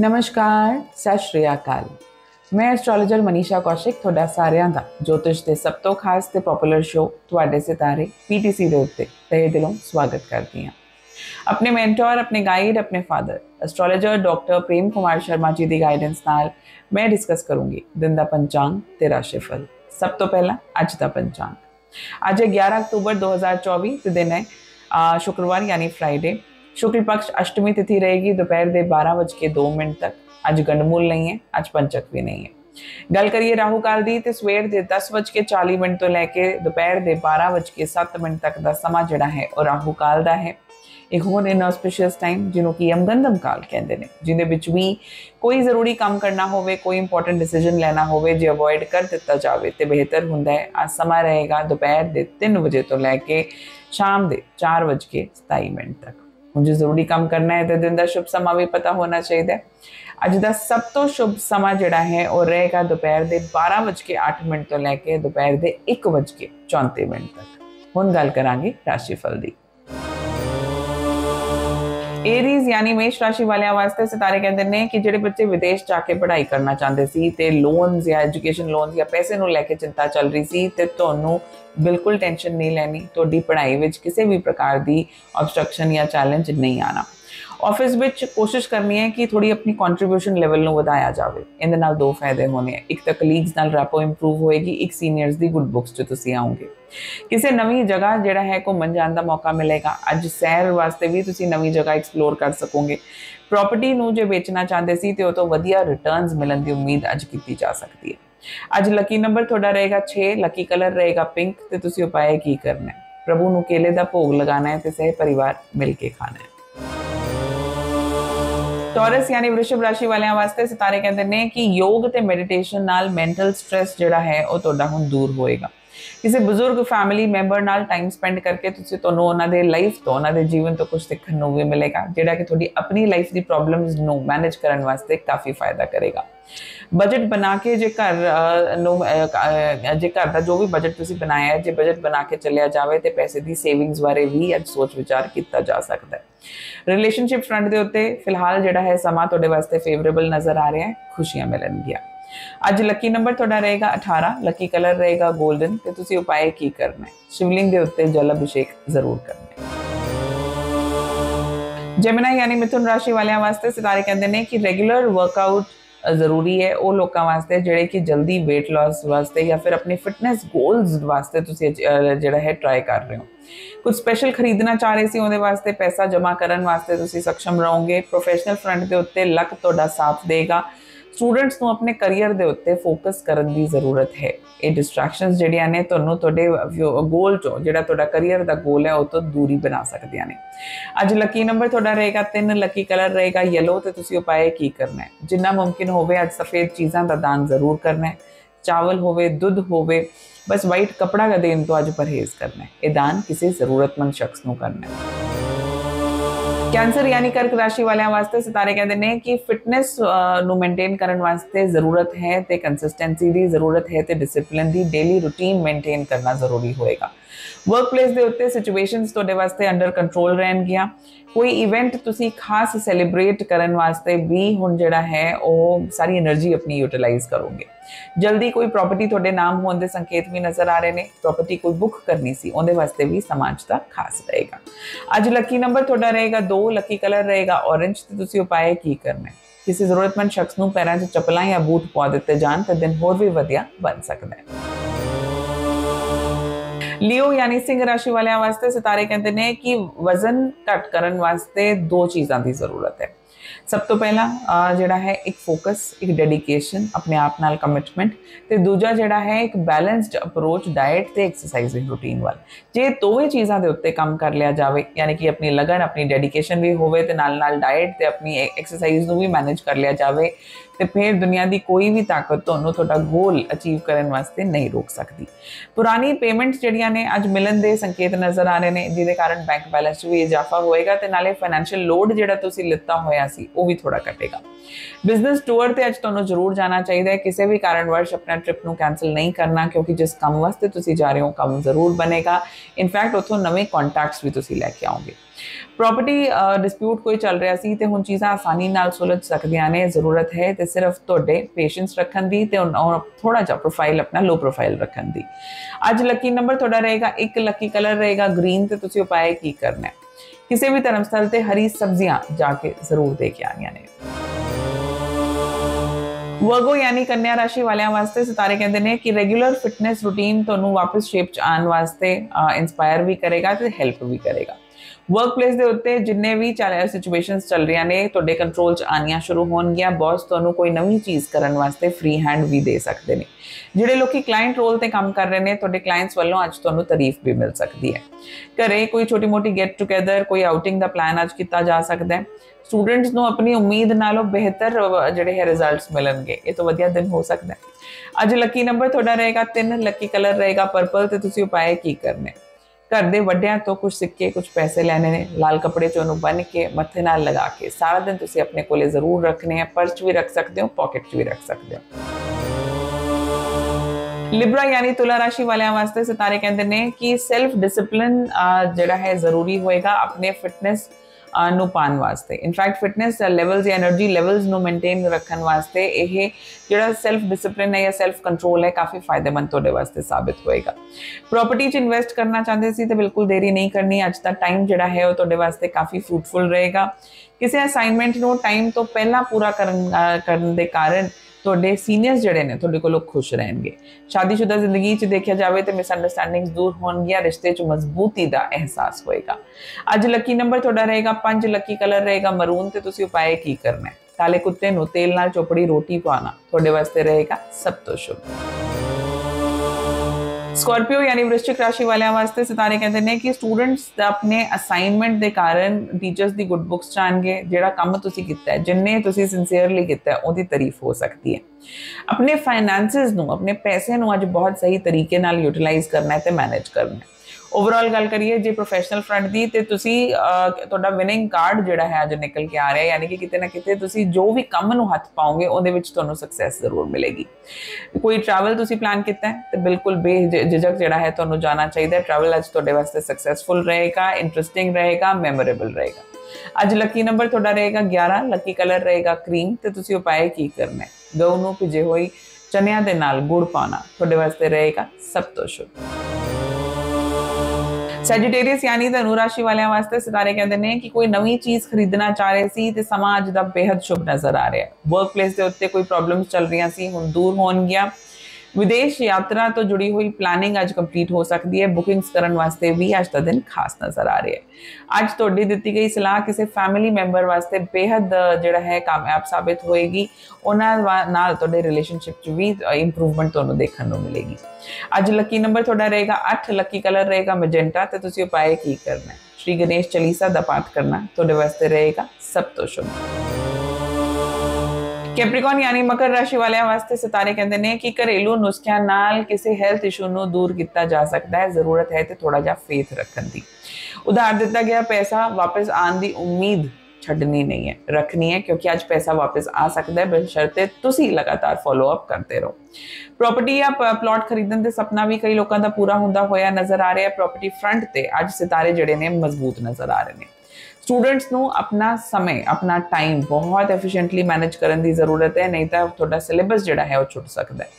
ਨਮਸਕਾਰ ਸਤਿ ਸ਼੍ਰੀ ਅਕਾਲ ਮੈਂ ਐਸਟ੍ਰੋਲੋਜਰ ਮਨੀਸ਼ਾ ਕੌਸ਼ਿਕ ਤੁਹਾਡਾ ਸਾਰਿਆਂ ਦਾ ਜੋਤਿਸ਼ ਦੇ ਸਭ ਤੋਂ ਖਾਸ ਤੇ ਪਪੂਲਰ ਸ਼ੋਅ ਤੁਹਾਡੇ ਸਿਤਾਰੇ ਪੀਟੀਸੀ ਦੇ ਉੱਤੇ ਤਹਿ ਦਿਲੋਂ ਸਵਾਗਤ ਕਰਦੀ ਹਾਂ ਆਪਣੇ ਮੈਂਟਰ ਆਪਣੇ ਗਾਈਡ ਆਪਣੇ father astrologer doctor Prem Kumar Sharma ji ਦੀ ਗਾਈਡੈਂਸ ਨਾਲ ਮੈਂ ਡਿਸਕਸ ਕਰੂੰਗੀ ਦਿਨ ਦਾ ਪੰਚਾਂਗ ਤੇ ਰਾਸ਼ੀਫਲ ਸਭ ਤੋਂ ਪਹਿਲਾਂ ਅੱਜ ਦਾ ਪੰਚਾਂਗ ਅੱਜ 11 ਅਕਤੂਬਰ 2024 ਤੇ ਦਿਨ ਹੈ ਅ, ਸ਼ੁੱਕਰਵਾਰ ਯਾਨੀ ਫਰਾਈਡੇ शुक्ल पक्ष अष्टमी तिथि रहेगी दोपहर दे बारह बज के दो मिनट तक ਅੱਜ ਗੰਡਮੂਲ ਨਹੀਂ ਹੈ ਅੱਜ ਪੰਚਕ ਵੀ ਨਹੀਂ ਹੈ ਗੱਲ ਕਰੀਏ ਰਾਹੂ ਕਾਲ ਦੀ ਤੇ ਸਵੇਰ ਦੇ 10 ਵਜ ਕੇ 40 ਮਿੰਟ ਤੋਂ ਲੈ ਕੇ ਦੁਪਹਿਰ ਦੇ 12 ਵਜ ਕੇ 7 ਮਿੰਟ ਤੱਕ ਦਾ ਸਮਾਂ ਜਿਹੜਾ ਹੈ ਉਹ ਰਾਹੂ ਕਾਲ ਦਾ ਹੈ ਇੱਕ ਹੋਰ ਇਨਆਸਪੀਸ਼ੀਅਸ ਟਾਈਮ ਜਿਹਨੂੰ ਕਿ ਯਮਗੰਧਮ ਕਾਲ ਕਹਿੰਦੇ ਨੇ ਜਿਹਦੇ ਵਿੱਚ ਵੀ ਕੋਈ ਜ਼ਰੂਰੀ ਕੰਮ ਕਰਨਾ ਹੋਵੇ ਕੋਈ ਇੰਪੋਰਟੈਂਟ ਡਿਸੀਜਨ ਲੈਣਾ ਹੋਵੇ ਜੇ ਅਵੋਇਡ ਕਰ ਦਿੱਤਾ ਜਾਵੇ ਤੇ ਬਿਹਤਰ ਹੁੰਦਾ ਹੈ ਆ ਸਮਾਂ ਰਹੇਗਾ ਦੁਪਹਿਰ ਦੇ 3 ਵਜੇ ਤੋਂ ਲੈ ਕੇ ਸ਼ਾਮ ਦੇ 4 ਵਜ ਕੇ 27 ਮਿੰਟ ਤੱਕ मुझे ज़रूरी काम करना है तो दिन का शुभ समा भी पता होना चाहिए। अज का सब तो शुभ समा जोड़ा है वह रहेगा दोपहर के बारह बज के अठ मिनट तो लैके दोपहर के एक बज के चौंती मिनट तक। हूँ गल करा राशिफल की ਏਰੀਜ਼ ਯਾਨੀ ਮੇਸ਼ ਰਾਸ਼ੀ ਵਾਲਿਆਂ ਵਾਸਤੇ ਸਿਤਾਰੇ ਕਹਿੰਦੇ ਨੇ ਕਿ ਜਿਹੜੇ ਬੱਚੇ ਵਿਦੇਸ਼ ਜਾ ਕੇ ਪੜ੍ਹਾਈ ਕਰਨਾ ਚਾਹੁੰਦੇ ਸੀ ਤੇ ਲੋਨਸ ਜਾਂ ਐਜੂਕੇਸ਼ਨ ਲੋਨਸ ਜਾਂ ਪੈਸੇ ਨੂੰ ਲੈ ਕੇ ਚਿੰਤਾ ਚੱਲ ਰਹੀ ਸੀ ਤੇ ਤੁਹਾਨੂੰ ਬਿਲਕੁਲ ਟੈਨਸ਼ਨ ਨਹੀਂ ਲੈਣੀ ਤੁਹਾਡੀ ਪੜ੍ਹਾਈ ਵਿੱਚ ਕਿਸੇ ਵੀ ਪ੍ਰਕਾਰ ਦੀ ਆਬਸਟ੍ਰਕਸ਼ਨ ਜਾਂ ਚੈਲੰਜ ਨਹੀਂ ਆਣਾ ਆਫਿਸ ਵਿੱਚ ਕੋਸ਼ਿਸ਼ ਕਰਨੀ ਹੈ ਕਿ ਥੋੜੀ ਆਪਣੀ ਕੰਟਰੀਬਿਊਸ਼ਨ ਲੈਵਲ ਨੂੰ ਵਧਾਇਆ ਜਾਵੇ ਇਹਦੇ ਨਾਲ ਦੋ ਫਾਇਦੇ ਹੋਣੇ ਆ ਇੱਕ ਤਾਂ ਕਲੀਗਸ ਨਾਲ ਰੈਪੋ ਇੰਪਰੂਵ ਹੋਏਗੀ ਇੱਕ ਸੀਨੀਅਰਸ ਦੀ ਗੁੱਡ ਬੁੱਕਸ ਚ ਤੁਸੀਂ ਆਉਂਗੇ ਕਿਸੇ ਨਵੀਂ ਜਗ੍ਹਾ ਜਿਹੜਾ ਹੈ ਘੁੰਮਣ ਜਾਣ ਦਾ ਮੌਕਾ ਮਿਲੇਗਾ ਅੱਜ ਸੈਰ ਵਾਸਤੇ ਵੀ ਤੁਸੀਂ ਨਵੀਂ ਜਗ੍ਹਾ ਐਕਸਪਲੋਰ ਕਰ ਸਕੋਗੇ ਪ੍ਰਾਪਰਟੀ ਨੂੰ ਜੇ ਵੇਚਣਾ ਚਾਹੁੰਦੇ ਸੀ ਤੇ ਉਹ ਤੋਂ ਵਧੀਆ ਰਿਟਰਨਸ ਮਿਲਣ ਦੀ ਉਮੀਦ ਅੱਜ ਕੀਤੀ ਜਾ ਸਕਦੀ ਹੈ ਅੱਜ ਲੱਕੀ ਨੰਬਰ ਤੁਹਾਡਾ ਰਹੇਗਾ 6 ਲੱਕੀ ਕਲਰ ਰਹੇਗਾ ਪਿੰਕ ਤੇ ਤੁਸੀਂ ਉਪਾਅ ਕੀ ਕਰਨਾ ਹੈ ਪ੍ਰਭੂ ਨੂੰ ਕੇਲੇ ਦਾ ਭੋਗ ਲਗਾਉਣਾ ਹੈ ਤੇ ਸਹਿ ਪਰਿਵਾਰ ਮਿਲ ਕੇ ਖਾਣਾ ਹੈ ਟੌਰਸ ਯਾਨੀ ਵ੍ਰਿਸ਼ਭ ਰਾਸ਼ੀ ਵਾਲਿਆਂ ਵਾਸਤੇ ਸਿਤਾਰੇ ਕਹਿੰਦੇ ਨੇ ਕਿ ਯੋਗ ਤੇ ਮੈਡੀਟੇਸ਼ਨ ਨਾਲ ਮੈਂਟਲ ਸਟ्रेस ਜਿਹੜਾ ਹੈ ਉਹ ਤੁਹਾਡਾ ਹੁਣ ਦੂਰ ਹੋਏਗਾ ਕਿਸੇ ਬਜ਼ੁਰਗ ਫੈਮਿਲੀ ਮੈਂਬਰ ਨਾਲ ਟਾਈਮ ਸਪੈਂਡ ਕਰਕੇ ਤੁਸੀਂ ਤੁਹਾਨੂੰ ਉਹਨਾਂ ਦੇ ਲਾਈਫ ਤੋਂ ਉਹਨਾਂ ਦੇ ਜੀਵਨ ਤੋਂ ਕੁਝ ਸਿੱਖਣ ਨੂੰ ਵੀ ਮਿਲੇਗਾ ਜਿਹੜਾ ਕਿ ਤੁਹਾਡੀ ਆਪਣੀ ਲਾਈਫ ਦੀ ਪ੍ਰੋਬਲਮਸ ਨੂੰ ਮੈਨੇਜ ਕਰਨ ਵਾਸਤੇ ਕਾਫੀ ਫਾਇਦਾ ਕਰੇਗਾ ਬਜਟ ਬਣਾ ਕੇ ਜੇ ਘਰ ਅਹ, ਨੂੰ ਅਹ, ਅਹ, ਜੇ ਘਰ ਦਾ ਜੋ ਵੀ ਬਜਟ ਤੁਸੀਂ ਬਣਾਇਆ ਹੈ ਜੇ ਬਜਟ ਬਣਾ ਕੇ ਚੱਲਿਆ ਜਾਵੇ ਤੇ ਪੈਸੇ ਦੀ ਸੇਵਿੰਗਸ ਬਾਰੇ ਵੀ ਅੱਜ ਸੋਚ ਵਿਚਾਰ ਕੀਤਾ ਜਾ ਸਕਦਾ ਹੈ ਰਿਲੇਸ਼ਨਸ਼ਿਪ ਫਰੰਟ ਦੇ ਉੱਤੇ ਫਿਲਹਾਲ ਜਿਹੜਾ ਹੈ ਸਮਾਂ ਤੁਹਾਡੇ ਵਾਸਤੇ ਫੇਵਰੇਬਲ ਨਜ਼ਰ ਆ ਰਿਹਾ ਹੈ ਖੁਸ਼ੀਆਂ ਮਿਲਣਗੀਆਂ अज लकी नंबर थोड़ा रहेगा अठारह लकी कलर रहेगा गोल्डन तो उपाय की करना है शिवलिंग के उत्ते जल अभिषेक ज़रूर करना है जमुना यानी मिथुन राशि वाले वास्ते सितारे कहते कि रेगुलर वर्कआउट ज़रूरी है वो लोगों वास्ते जेडे कि जल्दी वेट लॉस वास्ते या फिर अपने फिटनेस गोल्स वास्ते जड़ा है ट्राई कर रहे हो कुछ स्पेशल खरीदना चाह रहे थे उन्हें वास्ते पैसा जमा करने वास्ते सक्षम रहोगे प्रोफेशनल फ्रंट के उत्ते लक थोड़ा देगा ਸਟੂਡੈਂਟਸ ਨੂੰ ਆਪਣੇ ਕੈਰੀਅਰ ਦੇ ਉੱਤੇ ਫੋਕਸ ਕਰਨ ਦੀ ਜ਼ਰੂਰਤ ਹੈ ਇਹ ਡਿਸਟਰੈਕਸ਼ਨਸ ਜਿਹੜੀਆਂ ਨੇ ਤੁਹਾਨੂੰ ਤੁਹਾਡੇ ਗੋਲ ਤੋਂ ਜਿਹੜਾ ਤੁਹਾਡਾ ਕੈਰੀਅਰ ਦਾ ਗੋਲ ਹੈ ਉਹ ਤੋਂ ਦੂਰੀ ਬਣਾ ਸਕਦੀਆਂ ਨੇ ਅੱਜ ਲੱਕੀ ਨੰਬਰ ਤੁਹਾਡਾ ਰਹੇਗਾ 3 ਲੱਕੀ ਕਲਰ ਰਹੇਗਾ ਯੈਲੋ ਤੇ ਤੁਸੀਂ ਉਪਾਅ ਕੀ ਕਰਨਾ ਹੈ ਜਿੰਨਾ ਮੁਮਕਿਨ ਹੋਵੇ ਅੱਜ ਸਫੇਦ ਚੀਜ਼ਾਂ ਦਾ ਦਾਨ ਜ਼ਰੂਰ ਕਰਨਾ ਹੈ ਚਾਵਲ ਹੋਵੇ ਦੁੱਧ ਹੋਵੇ ਬਸ ਵਾਈਟ ਕਪੜਾ ਦਾ ਦੇਣ ਤੋਂ ਅੱਜ ਪਰਹੇਜ਼ ਕਰਨਾ ਹੈ ਇਹ ਦਾਨ ਕਿਸੇ ਜ਼ਰੂਰਤਮੰਦ ਸ਼ਖਸ ਨੂੰ ਕਰਨਾ ਹੈ कैंसर यानी कर्क राशि वाले वास्ते सितारे कहते हैं कि फिटनेस नु मेंटेन ਕਰਨ ਵਾਸਤੇ ਜ਼ਰੂਰਤ ਹੈ ਤੇ ਕੰਸਿਸਟੈਂਸੀ ਦੀ ਜ਼ਰੂਰਤ ਹੈ ਤੇ ਡਿਸਪਲਿਨ ਦੀ ਡੇਲੀ ਰੁਟੀਨ ਮੇਨਟੇਨ ਕਰਨਾ ਜ਼ਰੂਰੀ ਹੋਏਗਾ ਵਰਕਪਲੇਸ ਦੇ ਉੱਤੇ ਸਿਚੁਏਸ਼ਨਸ ਤੁਹਾਡੇ ਵਾਸਤੇ ਅੰਡਰ ਕੰਟਰੋਲ ਰਹਿਣਗੀਆਂ ਕੋਈ ਇਵੈਂਟ ਤੁਸੀਂ ਖਾਸ ਸੈਲੀਬ੍ਰੇਟ ਕਰਨ ਵਾਸਤੇ ਵੀ ਹੁਣ ਜਿਹੜਾ ਹੈ ਉਹ ਸਾਰੀ એનર્ਜੀ ਆਪਣੀ ਯੂਟਿਲਾਈਜ਼ ਕਰੋਗੇ ਜਲਦੀ ਕੋਈ ਪ੍ਰਾਪਰਟੀ ਤੁਹਾਡੇ ਨਾਮ ਹੋਣ ਦੇ ਸੰਕੇਤ ਵੀ ਨਜ਼ਰ ਆ ਰਹੇ ਨੇ ਪ੍ਰਾਪਰਟੀ ਕੋਈ ਬੁੱਕ ਕਰਨੀ ਸੀ ਉਹਦੇ ਵਾਸਤੇ ਵੀ ਸਮਾਜ ਦਾ ਖਾਸ ਰਹੇਗਾ ਅੱਜ ਲੱਕੀ ਨੰਬਰ ਤੁਹਾਡਾ ਰਹੇਗਾ 2 ਲੱਕੀ ਕਲਰ ਰਹੇਗਾ orange ਤੇ ਤੁਸੀਂ ਉਪਾਅ ਕੀ ਕਰਨਾ ਹੈ ਕਿਸੇ ਜ਼ਰੂਰਤਮੰਦ ਸ਼ਖਸ ਨੂੰ ਪੈਰਾਂ 'ਚ ਚੱਪਲਾਂ ਜਾਂ ਬੂਟ ਪਵਾ ਦਿੱਤੇ ਜਾਣ ਤਾਂ ਦਿਨ ਹੋਰ ਵੀ ਵਧੀਆ ਬਣ ਸਕਦਾ ਹੈ ਲਿਓ ਯਾਨੀ ਸਿੰਘ ਰਾਸ਼ੀ ਵਾਲਿਆਂ ਵਾਸਤੇ ਸਿਤਾਰੇ ਕਹਿੰਦੇ ਨੇ ਕਿ ਵਜ਼ਨ ਘਟ ਕਰਨ ਵਾਸਤੇ ਦੋ ਚੀਜ਼ਾਂ ਦੀ ਜ਼ਰੂਰਤ ਹੈ ਸਭ ਤੋਂ ਪਹਿਲਾਂ ਅਹ, ਜਿਹੜਾ ਹੈ ਇੱਕ ਫੋਕਸ ਇੱਕ ਡੈਡੀਕੇਸ਼ਨ ਆਪਣੇ ਆਪ ਨਾਲ ਕਮਿਟਮੈਂਟ ਤੇ ਦੂਜਾ ਜਿਹੜਾ ਹੈ ਇੱਕ ਬੈਲੈਂਸਡ ਅਪਰੋਚ ਡਾਈਟ ਤੇ ਐਕਸਰਸਾਈਜ਼ਿੰਗ ਰੂਟੀਨ ਵੱਲ ਜੇ ਦੋਵੇਂ ਚੀਜ਼ਾਂ ਦੇ ਉੱਤੇ ਕੰਮ ਕਰ ਲਿਆ ਜਾਵੇ ਯਾਨੀ ਕਿ ਆਪਣੀ ਲਗਨ ਆਪਣੀ ਡੈਡੀਕੇਸ਼ਨ ਵੀ ਹੋਵੇ ਤੇ ਨਾਲ ਨਾਲ ਡਾਈਟ ਤੇ ਆਪਣੀ ਐਕਸਰਸਾਈਜ਼ ਨੂੰ ਵੀ ਮੈਨੇਜ ਕਰ ਲਿਆ ਜਾਵੇ ਤੇ ਫਿਰ ਦੁਨੀਆ ਦੀ ਕੋਈ ਵੀ ਤਾਕਤ ਤੁਹਾਨੂੰ ਤੁਹਾਡਾ ਗੋਲ ਅਚੀਵ ਕਰਨ ਵਾਸਤੇ ਨਹੀਂ ਰੋਕ ਸਕਦੀ ਪੁਰਾਣੀ ਪੇਮੈਂਟਸ ਜਿਹੜੀਆਂ ਨੇ ਅੱਜ ਮਿਲਣ ਦੇ ਸੰਕੇਤ ਨਜ਼ਰ ਆ ਰਹੇ ਨੇ ਜਿਹਦੇ ਕਾਰਨ ਬੈਂਕ ਬੈਲੈਂਸ 'ਚ ਵੀ ਇਜ਼ਾਫਾ ਹੋਏਗਾ ਤੇ ਨਾਲੇ ਫਾਈਨੈਂਸ਼ੀਅਲ ਲੋਡ ਜਿਹੜਾ ਤੁਸੀਂ ਲਿੱਤਾ ਹੋਇਆ ਸੀ ਉਹ ਵੀ ਥੋੜਾ ਘਟੇਗਾ ਬਿਜ਼ਨਸ ਟੂਰ ਤੇ ਅੱਜ ਤੁਹਾਨੂੰ ਜ਼ਰੂਰ ਜਾਣਾ ਚਾਹੀਦਾ ਹੈ ਕਿਸੇ ਵੀ ਕਾਰਨਵਸ਼ ਆਪਣਾ ਟ੍ਰਿਪ ਨੂੰ ਕੈਨਸਲ ਨਹੀਂ ਕਰਨਾ ਕਿਉਂਕਿ ਜਿਸ ਕੰਮ ਵਾਸਤੇ ਤੁਸੀਂ ਜਾ ਰਹੇ ਹੋ ਕੰਮ ਜ਼ਰੂਰ ਬਣੇਗਾ ਇਨਫੈਕਟ ਉੱਥੋਂ ਨਵੇਂ ਕੰਟੈਕਟਸ ਵੀ ਤੁਸੀਂ ਲੈ ਕੇ ਆਓਗੇ ਪ੍ਰਾਪਰਟੀ ਡਿਸਪਿਊਟ ਕੋਈ ਚੱਲ ਰਿਹਾ ਸੀ ਤੇ ਹੁਣ ਚੀਜ਼ਾਂ ਆਸਾਨੀ ਨਾਲ ਸੁਲਝ ਸਕਦੀਆਂ ਨੇ ਜ਼ਰੂਰਤ ਹੈ ਤੇ ਸਿਰਫ ਤੁਹਾਡੇ ਪੇਸ਼ੈਂਸ ਰੱਖਣ ਦੀ ਤੇ ਥੋੜਾ ਜਿਹਾ ਪ੍ਰੋਫਾਈਲ ਆਪਣਾ ਲੋ ਪ੍ਰੋਫਾਈਲ ਰੱਖਣ ਦੀ ਅੱਜ ਲੱਕੀ ਨੰਬਰ ਤੁਹਾਡਾ ਰਹੇਗਾ ਇੱਕ ਲੱਕੀ ਕਲਰ ਰਹੇਗਾ ਗ੍ਰੀਨ ਤੇ ਤੁਸੀਂ ਉਪਾਅ ਕੀ ਕਰਨਾ ਹੈ ਕਿਸੇ ਵੀ ਧਰਮਸਥਲ ਤੇ ਹਰੀ ਸਬਜ਼ੀਆਂ ਜਾ ਕੇ ਜ਼ਰੂਰ ਦੇ ਕੇ ਆਣੀਆਂ ਨੇ ਵਰਗੋ ਯਾਨੀ ਕੰਨਿਆ ਰਾਸ਼ੀ ਵਾਲਿਆਂ ਵਾਸਤੇ ਸਿਤਾਰੇ ਕਹਿੰਦੇ ਨੇ ਕਿ ਰੈਗੂਲਰ ਫਿਟਨੈਸ ਰੂਟੀਨ ਤੁਹਾਨੂੰ ਵਾਪਸ ਸ਼ੇਪ ਚ ਆਉਣ ਵਾਸਤੇ ਇਨਸਪਾਇਰ ਵੀ ਕਰੇਗਾ ਤੇ ਹੈਲਪ ਵੀ ਕਰੇਗਾ ਵਰਕਪਲੇਸ ਦੇ ਉੱਤੇ ਜਿੰਨੇ ਵੀ ਚਾਲੇ ਸਿਚੁਏਸ਼ਨਸ ਚੱਲ ਰਹੀਆਂ ਨੇ ਤੁਹਾਡੇ ਕੰਟਰੋਲ 'ਚ ਆਨੀਆਂ ਸ਼ੁਰੂ ਹੋਣਗੀਆਂ ਬੌਸ ਤੁਹਾਨੂੰ ਕੋਈ ਨਵੀਂ ਚੀਜ਼ ਕਰਨ ਵਾਸਤੇ ਫ੍ਰੀ ਹੈਂਡ ਵੀ ਦੇ ਸਕਦੇ ਨੇ ਜਿਹੜੇ ਲੋਕੀ ਕਲਾਇੰਟ ਰੋਲ ਤੇ ਕੰਮ ਕਰ ਰਹੇ ਨੇ ਤੁਹਾਡੇ ਕਲਾਇੰਟਸ ਵੱਲੋਂ ਅੱਜ ਤੁਹਾਨੂੰ ਤਾਰੀਫ ਵੀ ਮਿਲ ਸਕਦੀ ਹੈ ਘਰੇ ਕੋਈ ਛੋਟੀ-ਮੋਟੀ ਗੈਟ ਟੂਗੇਦਰ ਕੋਈ ਆਊਟਿੰਗ ਦਾ ਪਲਾਨ ਅੱਜ ਕੀਤਾ ਜਾ ਸਕਦਾ ਹੈ ਸਟੂਡੈਂਟਸ ਨੂੰ ਆਪਣੀ ਉਮੀਦ ਨਾਲੋਂ ਬਿਹਤਰ ਜਿਹੜੇ ਹੈ ਰਿਜ਼ਲਟਸ ਮਿਲਣਗੇ ਇਹ ਤਾਂ ਵਧੀਆ ਦਿਨ ਹੋ ਸਕਦਾ ਹੈ ਅੱਜ ਲੱਕੀ ਨੰਬਰ ਤੁਹਾਡਾ ਰਹੇਗਾ 3 ਲੱਕੀ ਕਲਰ ਰਹੇਗਾ ਪਰਪਲ ਤੇ ਤੁਸੀਂ ਉਪਾਅ ਕੀ ਕਰਨੇ ਘਰ ਦੇ ਵੱਡਿਆਂ ਤੋਂ ਕੁਝ ਸਿੱਕੇ ਕੁਝ ਪੈਸੇ ਲੈਣੇ ਨੇ ਲਾਲ ਕੱਪੜੇ ਚ ਉਹਨੂੰ ਬੰਨ ਕੇ ਮੱਥੇ ਨਾਲ ਲਗਾ ਕੇ ਸਾਰਾ ਦਿਨ ਤੁਸੀਂ ਆਪਣੇ ਕੋਲੇ ਜ਼ਰੂਰ ਰੱਖਣੇ ਆ ਪਰਸ ਵੀ ਰੱਖ ਸਕਦੇ ਹੋ ਪਾਕਟ 'ਚ ਵੀ ਰੱਖ ਸਕਦੇ ਹੋ ਲਿਬਰਾ ਯਾਨੀ ਤੁਲਾ ਰਾਸ਼ੀ ਵਾਲਿਆਂ ਵਾਸਤੇ ਸਿਤਾਰੇ ਕਹਿੰਦੇ ਨੇ ਕਿ ਸੈਲਫ ਡਿਸਪਲਿਨ ਜਿਹੜਾ ਹੈ ਜ਼ਰੂਰੀ ਹੋਏਗਾ ਆਪਣੇ ਫਿਟਨੈਸ ਆ ਨੂੰ ਪਾਣ ਵਾਸਤੇ ਇਨਫੈਕਟ ਫਿਟਨੈਸ ਦਾ ਲੈਵਲਸ ਜਾਂ એનર્ਜੀ ਲੈਵਲਸ ਨੂੰ ਮੇਨਟੇਨ ਰੱਖਣ ਵਾਸਤੇ ਇਹ ਜਿਹੜਾ ਸੈਲਫ ਡਿਸਪਲਿਨ ਹੈ ਜਾਂ ਸੈਲਫ ਕੰਟਰੋਲ ਹੈ ਕਾਫੀ ਫਾਇਦੇਮੰਦ ਤੁਹਾਡੇ ਵਾਸਤੇ ਸਾਬਿਤ ਹੋਏਗਾ ਪ੍ਰਾਪਰਟੀ 'ਚ ਇਨਵੈਸਟ ਕਰਨਾ ਚਾਹੁੰਦੇ ਸੀ ਤਾਂ ਬਿਲਕੁਲ ਦੇਰੀ ਨਹੀਂ ਕਰਨੀ ਅੱਜ ਦਾ ਟਾਈਮ ਜਿਹੜਾ ਹੈ ਉਹ ਤੁਹਾਡੇ ਵਾਸਤੇ ਕਾਫੀ ਫਰੂਟਫੁਲ ਰਹੇਗਾ ਕਿਸੇ ਅਸਾਈਨਮੈਂਟ ਨੂੰ ਟਾਈਮ ਤੋਂ ਪਹਿਲਾਂ ਪੂਰਾ ਕਰਨ ਦੇ ਕਾਰਨ ਤੁਹਾਡੇ ਸੀਨੀਅਰਸ ਜਿਹੜੇ ਨੇ ਤੁਹਾਡੇ ਕੋਲੋਂ ਖੁਸ਼ ਰਹਿਣਗੇ ਸ਼ਾਦੀशुदा ਜ਼ਿੰਦਗੀ 'ਚ ਦੇਖਿਆ ਜਾਵੇ ਤੇ ਮਿਸਅੰਡਰਸਟੈਂਡਿੰਗਸ ਦੂਰ ਹੋਣਗੀਆਂ ਰਿਸ਼ਤੇ 'ਚ ਮਜ਼ਬੂਤੀ ਦਾ ਅਹਿਸਾਸ ਹੋਏਗਾ ਅੱਜ ਲੱਕੀ ਨੰਬਰ ਤੁਹਾਡਾ ਰਹੇਗਾ 5 ਲੱਕੀ ਕਲਰ ਰਹੇਗਾ ਮਰੂਨ ਤੇ ਤੁਸੀਂ ਉਪਾਏ ਕੀ ਕਰਨਾ ਹੈ ਕਾਲੇ ਕੁੱਤੇ ਨੂੰ ਤੇਲ ਨਾਲ ਚੋਪੜੀ ਰੋਟੀ ਪਾਣਾ ਤੁਹਾਡੇ ਵਾਸਤੇ ਰਹੇਗਾ ਸਭ ਤੋਂ ਸ਼ੁਭ ਸਕੋਰਪੀਓ ਯਾਨੀ ਵ੍ਰਿਸ਼ਚਿਕ ਰਾਸ਼ੀ ਵਾਲਿਆਂ ਵਾਸਤੇ ਸਿਤਾਰੇ ਕਹਿੰਦੇ ਨੇ ਕਿ ਸਟੂਡੈਂਟਸ ਆਪਣੇ ਅਸਾਈਨਮੈਂਟ ਦੇ ਕਾਰਨ ਟੀਚਰਸ ਦੀ ਗੁੱਡ ਬੁੱਕਸ ਚਾਣਗੇ ਜਿਹੜਾ ਕੰਮ ਤੁਸੀਂ ਕੀਤਾ ਹੈ ਜਿੰਨੇ ਤੁਸੀਂ ਸਿੰਸੀਅਰਲੀ ਕੀਤਾ ਹੈ ਉਹਦੀ ਤਾਰੀਫ ਹੋ ਸਕਦੀ ਹੈ ਆਪਣੇ ਫਾਈਨੈਂਸਸ ਨੂੰ ਆਪਣੇ ਪੈਸੇ ਨੂੰ ਅੱਜ ਬਹੁਤ ਸਹੀ ਤਰੀਕੇ ਨਾਲ ਯੂਟਿਲਾਈਜ਼ ਕਰਨਾ ਹੈ ਤੇ ਮੈਨੇਜ ਕਰਨਾ ਹੈ ਓਵਰਆਲ ਗੱਲ ਕਰੀਏ ਜੇ ਪ੍ਰੋਫੈਸ਼ਨਲ ਫਰੰਟ ਦੀ ਤੇ ਤੁਸੀਂ ਤੁਹਾਡਾ ਵਿਨਿੰਗ ਕਾਰਡ ਜਿਹੜਾ ਹੈ ਅੱਜ ਨਿਕਲ ਕੇ ਆ ਰਿਹਾ ਯਾਨੀ ਕਿ ਕਿਤੇ ਨਾ ਕਿਤੇ ਤੁਸੀਂ ਜੋ ਵੀ ਕੰਮ ਨੂੰ ਹੱਥ ਪਾਓਗੇ ਉਹਦੇ ਵਿੱਚ ਤੁਹਾਨੂੰ ਸਕਸੈਸ ਜ਼ਰੂਰ ਮਿਲੇਗੀ ਕੋਈ ਟਰੈਵਲ ਤੁਸੀਂ ਪਲਾਨ ਕੀਤਾ ਹੈ ਤੇ ਬਿਲਕੁਲ ਬੇਝਿਜਕ ਜਿਹੜਾ ਹੈ ਤੁਹਾਨੂੰ ਜਾਣਾ ਚਾਹੀਦਾ ਟਰੈਵਲ ਅੱਜ ਤੁਹਾਡੇ ਵਾਸਤੇ ਸਕਸੈਸਫੁਲ ਰਹੇਗਾ ਇੰਟਰਸਟਿੰਗ ਰਹੇਗਾ ਮੈਮੋਰੇਬਲ ਰਹੇਗਾ ਅੱਜ ਲੱਕੀ ਨੰਬਰ ਤੁਹਾਡਾ ਰਹੇਗਾ 11 ਲੱਕੀ ਕਲਰ ਰਹੇਗਾ ਕਰੀਮ ਤੇ ਤੁਸੀਂ ਉਪਾਏ ਕੀ ਕਰਨਾ ਹੈ ਗਊ ਨੂੰ ਭਿਜੇ ਹੋਈ ਚਨਿਆਂ ਦੇ ਨਾਲ ਗੁੜ ਪਾਣਾ ਤੁਹਾਡੇ ਵਾਸਤੇ ਰਹੇਗਾ ਸਭ ਤੋਂ ਸ਼ੁਭ सैजिटेरियस यानी धनु राशि वाले वास्ते सितारे कहते हैं कि कोई नवी चीज़ खरीदना चाह रहे सी समाज का बेहद शुभ नज़र आ रहा है। वर्क प्लेस के उत्ते कोई प्रॉब्लम्स चल रही सी हूँ दूर हो गया। विदेश यात्रा तो जुड़ी हुई प्लानिंग अज कंप्लीट हो सकती है। बुकिंग्स करने वास्ते भी आज का दिन खास नज़र आ रहा है आज थोड़ी दी गई सलाह किसी फैमिली मेंबर वास्ते बेहद जड़ा है कामयाब साबित होएगी उन्होंने रिलेशनशिप भी इंप्रूवमेंट तो देखने को मिलेगी अज लकी नंबर थोड़ा रहेगा अठ लक्की कलर रहेगा मजेंटा तो उपाय की करना है श्री गणेश चालीसा का पाठ करना थोड़े वास्ते रहेगा सब तो शुभ ਕੈਪਰੀਕਨ ਯਾਨੀ ਮਕਰ ਰਾਸ਼ੀ ਵਾਲਿਆਂ ਵਾਸਤੇ ਸਿਤਾਰੇ ਕਹਿੰਦੇ ਨੇ ਕਿ ਘਰੇਲੂ ਨੁਸਖਿਆਂ ਨਾਲ ਕਿਸੇ ਹੈਲਥ ਇਸ਼ੂ ਨੂੰ ਦੂਰ ਕੀਤਾ ਜਾ ਸਕਦਾ ਹੈ ਜ਼ਰੂਰਤ ਹੈ ਤੇ ਥੋੜਾ ਜਿਹਾ ਫੇਥ ਰੱਖਣ ਦੀ ਉਧਾਰ ਦਿੱਤਾ ਗਿਆ ਪੈਸਾ ਵਾਪਸ ਆਉਣ ਦੀ ਉਮੀਦ ਛੱਡਣੀ ਨਹੀਂ ਹੈ ਰੱਖਣੀ ਹੈ ਕਿਉਂਕਿ ਅੱਜ ਪੈਸਾ ਵਾਪਸ ਆ ਸਕਦਾ ਹੈ ਬਸ਼ਰਤੇ ਤੁਸੀਂ ਲਗਾਤਾਰ ਫਾਲੋ ਅਪ ਕਰਦੇ ਰਹੋ ਪ੍ਰਾਪਰਟੀ ਜਾਂ ਪਲਾਟ ਖਰੀਦਣ ਦੇ ਸੁਪਨਾ ਵੀ ਕਈ ਲੋਕਾਂ ਦਾ ਪੂਰਾ ਹੁੰਦਾ ਹੋਇਆ ਨਜ਼ਰ ਆ ਰਿਹਾ ਹੈ ਪ੍ਰਾਪਰਟੀ ਫਰੰਟ ਤੇ ਅੱਜ ਸਿਤਾਰੇ ਜਿਹੜੇ ਨੇ ਮਜ਼ਬੂਤ ਨਜ਼ਰ ਆ ਰਹੇ ਨੇ ਸਟੂਡੈਂਟਸ ਨੂੰ ਆਪਣਾ ਸਮੇਂ ਆਪਣਾ ਟਾਈਮ ਬਹੁਤ ਐਫੀਸ਼ੀਐਂਟਲੀ ਮੈਨੇਜ ਕਰਨ ਦੀ ਜ਼ਰੂਰਤ ਹੈ ਨਹੀਂ ਤਾਂ ਤੁਹਾਡਾ ਸਿਲੇਬਸ ਜਿਹੜਾ ਹੈ ਉਹ ਛੁੱਟ ਸਕਦਾ ਹੈ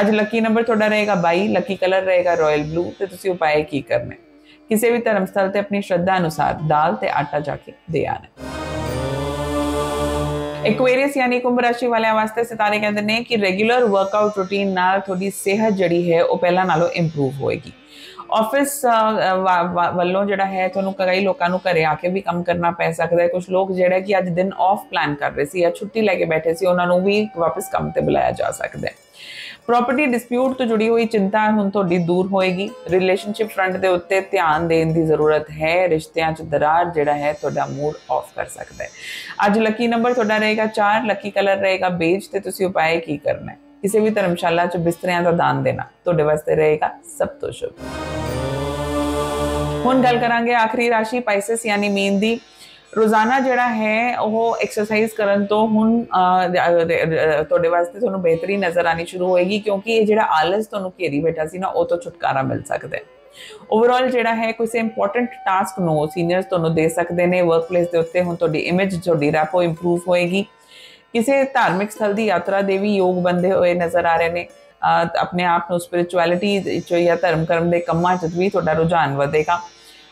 ਅੱਜ ਲੱਕੀ ਨੰਬਰ ਤੁਹਾਡਾ ਰਹੇਗਾ 22 ਲੱਕੀ ਕਲਰ ਰਹੇਗਾ ਰਾਇਲ ਬਲੂ ਤੇ ਤੁਸੀਂ ਉਪਾਅ ਕੀ ਕਰਨੇ ਕਿਸੇ ਵੀ ਧਰਮ ਸਥਲ ਤੇ ਆਪਣੀ ਸ਼ਰਧਾ ਅਨੁਸਾਰ ਦਾਲ ਤੇ ਆਟਾ ਜਾ ਕੇ ਦੇ ਆਣਾ ਐਕੁਆਰੀਅਸ ਯਾਨੀ ਕੁੰਭ ਰਾਸ਼ੀ ਵਾਲਿਆਂ ਵਾਸਤੇ ਸਿਤਾਰੇ ਕਹਿੰਦੇ ਨੇ ਕਿ ਰੈਗੂਲਰ ਵਰਕਆਊਟ ਰੂਟੀਨ ਨਾਲ ਤੁਹਾਡੀ ਸਿਹਤ ਜਿਹੜੀ ਹੈ ਉਹ ਪਹਿਲਾਂ ਨਾਲੋਂ ਇੰਪਰੂਵ ਹੋਏਗੀ ਆਫਿਸ ਵੱਲੋਂ ਜਿਹੜਾ ਹੈ ਤੁਹਾਨੂੰ ਕਈ ਲੋਕਾਂ ਨੂੰ ਘਰੇ ਆ ਕੇ ਵੀ ਕੰਮ ਕਰਨਾ ਪੈ ਸਕਦਾ ਹੈ ਕੁਝ ਲੋਕ ਜਿਹੜੇ ਕਿ ਅੱਜ ਦਿਨ ਆਫ ਪਲਾਨ ਕਰ ਰਹੇ ਸੀ ਜਾਂ ਛੁੱਟੀ ਲੈ ਕੇ ਬੈਠੇ ਸੀ ਉਹਨਾਂ ਨੂੰ ਵੀ ਵਾਪਸ ਕੰਮ ਤੇ ਬੁਲਾਇਆ ਜਾ ਸਕਦਾ ਹੈ ਪ੍ਰਾਪਰਟੀ ਡਿਸਪਿਊਟ ਤੋਂ ਜੁੜੀ ਹੋਈ ਚਿੰਤਾ ਹੁਣ ਤੁਹਾਡੀ ਦੂਰ ਹੋਏਗੀ ਰਿਲੇਸ਼ਨਸ਼ਿਪ ਫਰੰਟ ਦੇ ਉੱਤੇ ਧਿਆਨ ਦੇਣ ਦੀ ਜ਼ਰੂਰਤ ਹੈ ਰਿਸ਼ਤਿਆਂ 'ਚ ਦਰਾਰ ਜਿਹੜਾ ਹੈ ਤੁਹਾਡਾ ਮੂਡ ਆਫ ਕਰ ਸਕਦਾ ਹੈ ਅੱਜ ਲੱਕੀ ਨੰਬਰ ਤੁਹਾਡਾ ਰਹੇਗਾ 4 ਲੱਕੀ ਕਲਰ ਰਹੇਗਾ ਬੇਜ ਤੇ ਤੁਸੀਂ ਉਪਾਏ ਕੀ ਕਰਨਾ ਹੈ ਕਿਸੇ ਵੀ ਧਰਮਸ਼ਾਲਾ 'ਚ ਬਿਸਤਰਿਆਂ ਦਾ ਦਾਨ ਦੇਣਾ ਤੁਹਾਡੇ ਵਾਸਤੇ ਰਹੇਗਾ ਸਭ ਤੋਂ ਸ਼ੁਭ ਹੁਣ ਗੱਲ ਕਰਾਂਗੇ ਆਖਰੀ ਰਾਸ਼ੀ ਪਾਈਸਸ ਯਾਨੀ ਮੀਨ ਦੀ ਰੋਜ਼ਾਨਾ ਜਿਹੜਾ ਹੈ ਉਹ ਐਕਸਰਸਾਈਜ਼ ਕਰਨ ਤੋਂ ਹੁਣ ਤੁਹਾਡੇ ਵਾਸਤੇ ਤੁਹਾਨੂੰ ਬਿਹਤਰੀ ਨਜ਼ਰ ਆਣੀ ਸ਼ੁਰੂ ਹੋਏਗੀ ਕਿਉਂਕਿ ਇਹ ਜਿਹੜਾ ਆਲਸ ਤੁਹਾਨੂੰ ਘੇਰੀ ਬੈਠਾ ਸੀ ਨਾ ਉਹ ਤੋਂ ਛੁਟਕਾਰਾ ਮਿਲ ਸਕਦਾ ਹੈ ਓਵਰਆਲ ਜਿਹੜਾ ਹੈ ਕੋਈ ਇੰਪੋਰਟੈਂਟ ਟਾਸਕ ਨੋ ਸੀਨੀਅਰਸ ਤੁਹਾਨੂੰ ਦੇ ਸਕਦੇ ਨੇ ਵਰਕਪਲੇਸ ਦੇ ਉੱਤੇ ਹੁਣ ਤੁਹਾਡੀ ਇਮੇਜ ਤੁਹਾਡੀ ਰੈਪੋ ਇੰਪਰੂਵ ਹੋਏਗੀ ਕਿਸੇ ਧਾਰਮਿਕ ਸਥਲ ਦੀ ਯਾਤਰਾ ਦੇ ਵੀ ਯੋਗ ਬੰਦੇ ਹੋਏ ਨਜ਼ਰ ਆ ਰਹੇ ਨੇ अपने आप में स्पिरिचुअलिटी या धर्म कर्म के कमां भी थोड़ा रुझान वेगा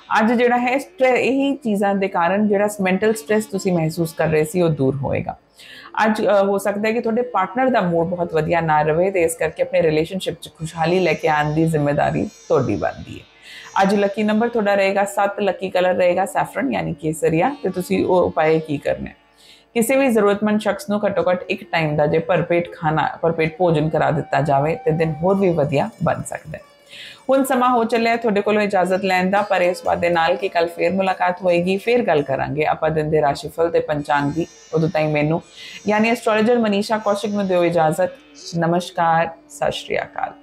अज जोड़ा है यही चीज़ों के कारण जो मैंटल स्ट्रैस तुम महसूस कर रहे थे दूर होएगा। अज हो सकता है कि थोड़े पार्टनर का मूड बहुत वाइया ना रहे तो इस करके अपने रिलेशनशिप खुशहाली लेके आने की ज़िम्मेदारी थोड़ी बनती है। अज लक्की नंबर थोड़ा रहेगा सत्त लक्की कलर रहेगा सैफरन यानी केसरिया तो उपाय की करने? ਕਿਸੇ ਵੀ ਜ਼ਰੂਰਤਮੰਦ ਸ਼ਖਸ ਨੂੰ ਘੱਟੋ ਘੱਟ ਇੱਕ ਟਾਈਮ ਦਾ ਜੇ ਭਰਪੇਟ ਖਾਣਾ ਭਰਪੇਟ ਭੋਜਨ ਕਰਾ ਦਿੱਤਾ ਜਾਵੇ ਤੇ ਦਿਨ ਹੋਰ ਵੀ ਵਧੀਆ ਬਣ ਸਕਦਾ ਹੈ ਹੁਣ ਸਮਾਂ ਹੋ ਚੱਲਿਆ ਤੁਹਾਡੇ ਕੋਲੋਂ ਇਜਾਜ਼ਤ ਲੈਣ ਦਾ ਪਰ ਇਸ ਵਾਦੇ ਨਾਲ ਕਿ ਕੱਲ ਫੇਰ ਮੁਲਾਕਾਤ ਹੋਏਗੀ ਫੇਰ ਗੱਲ ਕਰਾਂਗੇ ਆਪਾਂ ਦਿਨ ਦੇ ਰਾਸ਼ੀਫਲ ਤੇ ਪੰਚਾਂਗ ਦੀ ਉਦੋਂ ਤਾਈਂ ਮੈਨੂੰ ਯਾਨੀ ਐਸਟ੍ਰੋਲੋਜਰ ਮਨੀਸ਼ਾ ਕੌਸ਼ਿਕ ਨੂੰ ਦਿਓ ਇਜਾਜ਼ਤ ਨਮਸਕਾਰ ਸਤਿ ਸ਼੍ਰੀ ਅਕਾਲ